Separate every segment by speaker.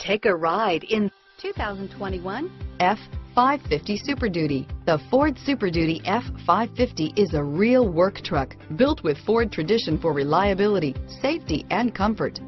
Speaker 1: Take a ride in 2021 F550 Super Duty. The Ford Super Duty F550 is a real work truck built with Ford tradition for reliability, safety, and comfort.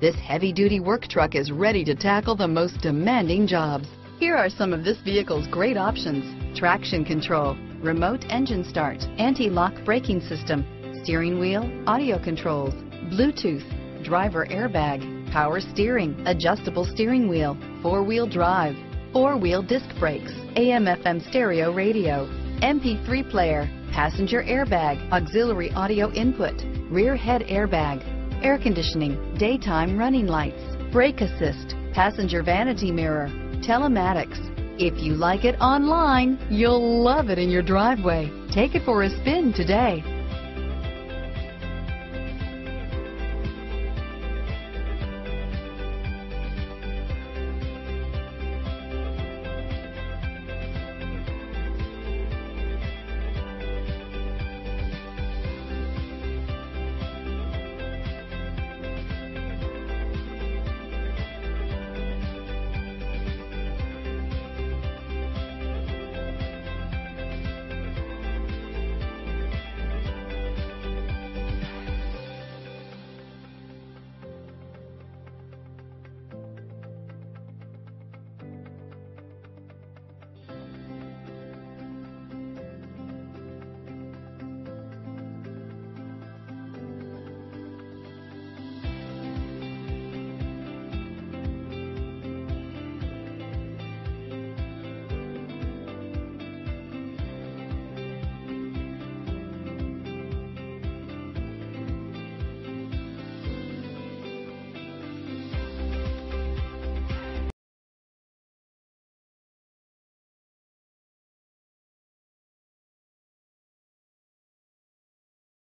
Speaker 1: This heavy-duty work truck is ready to tackle the most demanding jobs. Here are some of this vehicle's great options. Traction control, remote engine start, anti-lock braking system, steering wheel, audio controls, Bluetooth, driver airbag, power steering, adjustable steering wheel, four-wheel drive, four-wheel disc brakes, AM FM stereo radio, MP3 player, passenger airbag, auxiliary audio input, rear head airbag, air conditioning, daytime running lights, brake assist, passenger vanity mirror, telematics. If you like it online, you'll love it in your driveway. Take it for a spin today.